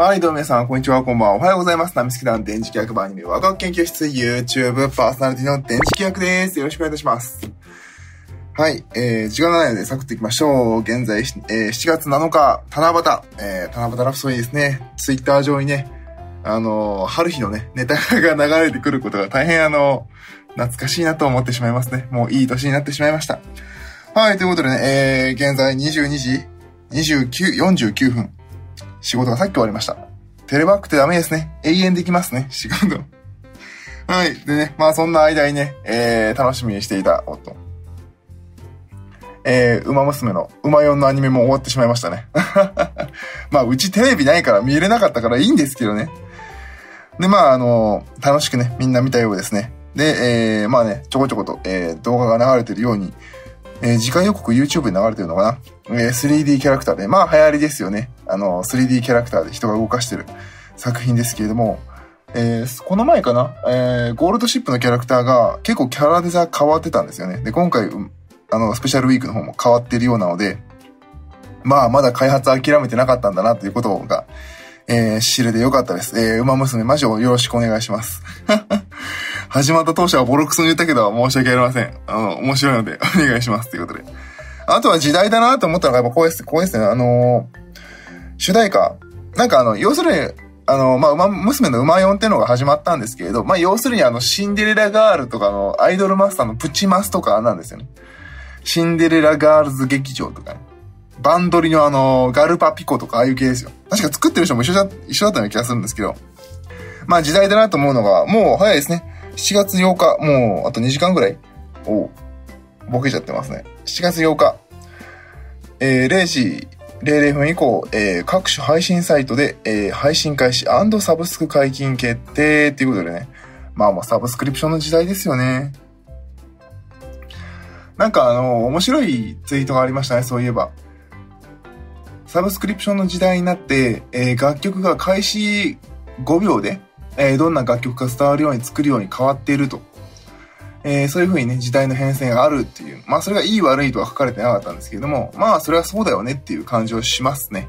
はい、どうも皆さん、こんにちは、こんばんは。おはようございます。ナミスキ団電磁気学部アニメワクワク研究室 YouTube パーソナリティの電磁気学です。よろしくお願いいたします。はい、えー、時間がないのでサクッといきましょう。現在、えー、7月7日、七夕、えー、七夕ラプソディですね。ツイッター上にね、あのー、春日のね、ネタが流れてくることが大変あのー、懐かしいなと思ってしまいますね。もういい年になってしまいました。はい、ということでね、えー、現在22時29、49分。仕事がさっき終わりました。テレワークってダメですね。永遠できますね、仕事。はい。でね、まあそんな間にね、えー、楽しみにしていた、おっと。えー、馬娘の、馬4のアニメも終わってしまいましたね。まあ、うちテレビないから見れなかったからいいんですけどね。で、まあ、あのー、楽しくね、みんな見たようですね。で、えー、まあね、ちょこちょこと、えー、動画が流れてるように、えー、次回予告 YouTube に流れてるのかな？えー、3D キャラクターで、まあ流行りですよね。あの、3D キャラクターで人が動かしてる作品ですけれども、えー、この前かな？えー、ゴールドシップのキャラクターが結構キャラデザ変わってたんですよね。で、今回、あの、スペシャルウィークの方も変わってるようなので、まあ、まだ開発諦めてなかったんだなということが、えー、知れてよかったです。えー、馬娘マジをよろしくお願いします。始まった当初はボロクソに言ったけど、申し訳ありません。あの、面白いので、お願いします。ということで。あとは時代だなと思ったのが、やっぱこうです、こうですね。あのー、主題歌。なんかあの、要するに、あの、まあ、馬、娘の馬4っていうのが始まったんですけれど、まあ、要するにあの、シンデレラガールとかのアイドルマスターのプチマスとかなんですよね。シンデレラガールズ劇場とかね。バンドリのあの、ガルパピコとかああいう系ですよ。確か作ってる人も一緒だ、一緒だったような気がするんですけど。まあ時代だなと思うのが、もう早いですね。7月8日、もうあと2時間ぐらい。おボケちゃってますね。7月8日、えー、0時00分以降、えー、各種配信サイトで、えー、配信開始サブスク解禁決定っていうことでね。まあまあサブスクリプションの時代ですよね。なんかあの、面白いツイートがありましたね、そういえば。サブスクリプションの時代になって、えー、楽曲が開始5秒で、えー、どんな楽曲が伝わるように作るように変わっていると。えー、そういう風にね、時代の変遷があるっていう。まあ、それがいい悪いとは書かれてなかったんですけれども、まあ、それはそうだよねっていう感じをしますね。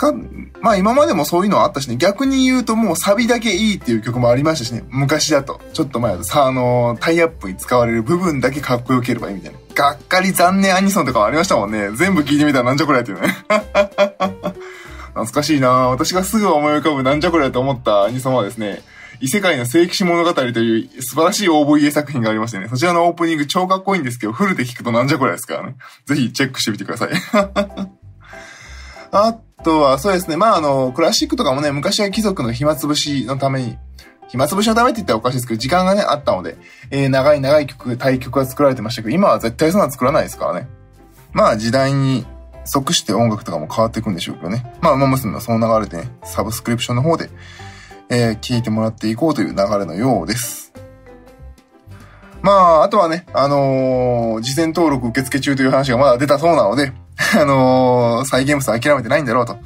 か、まあ今までもそういうのはあったしね、逆に言うともうサビだけいいっていう曲もありましたしね、昔だと、ちょっと前だとさ、あのタイアップに使われる部分だけかっこよければいいみたいな。がっかり残念アニソンとかもありましたもんね。全部聞いてみたらなんじゃこりゃっていうね。懐かしいな私がすぐ思い浮かぶなんじゃこりゃと思ったアニソンはですね、異世界の聖騎士物語という素晴らしい OVA 作品がありましてね、そちらのオープニング超かっこいいんですけど、フルで聞くとなんじゃこりゃですからね。ぜひチェックしてみてください。あとは、そうですね。まあ、あの、クラシックとかもね、昔は貴族の暇つぶしのために、暇つぶしのためって言ったらおかしいですけど、時間がね、あったので、えー、長い長い曲、対曲が作られてましたけど、今は絶対そんな作らないですからね。まあ、時代に即して音楽とかも変わっていくんでしょうけどね。まあ、馬娘はその流れでね、サブスクリプションの方で、えー、聞いてもらっていこうという流れのようです。まあ、あとはね、あのー、事前登録受付中という話がまだ出たそうなので、あのー、サイゲームス諦めてないんだろうと。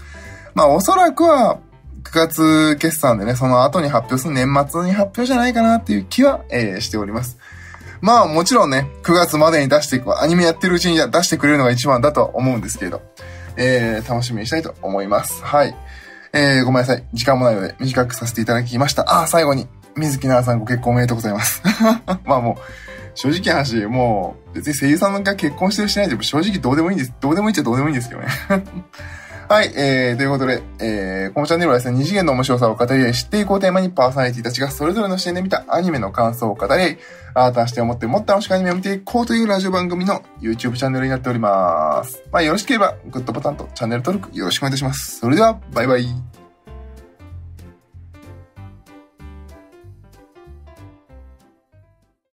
まあ、おそらくは、9月決算でね、その後に発表する年末に発表じゃないかなっていう気は、えー、しております。まあ、もちろんね、9月までに出していく、アニメやってるうちに出してくれるのが一番だと思うんですけど、えー、楽しみにしたいと思います。はい。えー、ごめんなさい。時間もないので短くさせていただきました。あ、最後に、水木奈々さんご結婚おめでとうございます。まあもう、正直な話、もう、別に声優さんが結婚してるしないで正直どうでもいいんです。どうでもいいっちゃどうでもいいんですけどね。はい、えー、ということで、えー、このチャンネルはですね、二次元の面白さを語り合い、知っていこうテーマにパーソナリティたちがそれぞれの視点で見たアニメの感想を語り合い、新たして思ってもっと楽しくアニメを見ていこうというラジオ番組の YouTube チャンネルになっております。まあ、よろしければ、グッドボタンとチャンネル登録よろしくお願いいたします。それでは、バイバイ。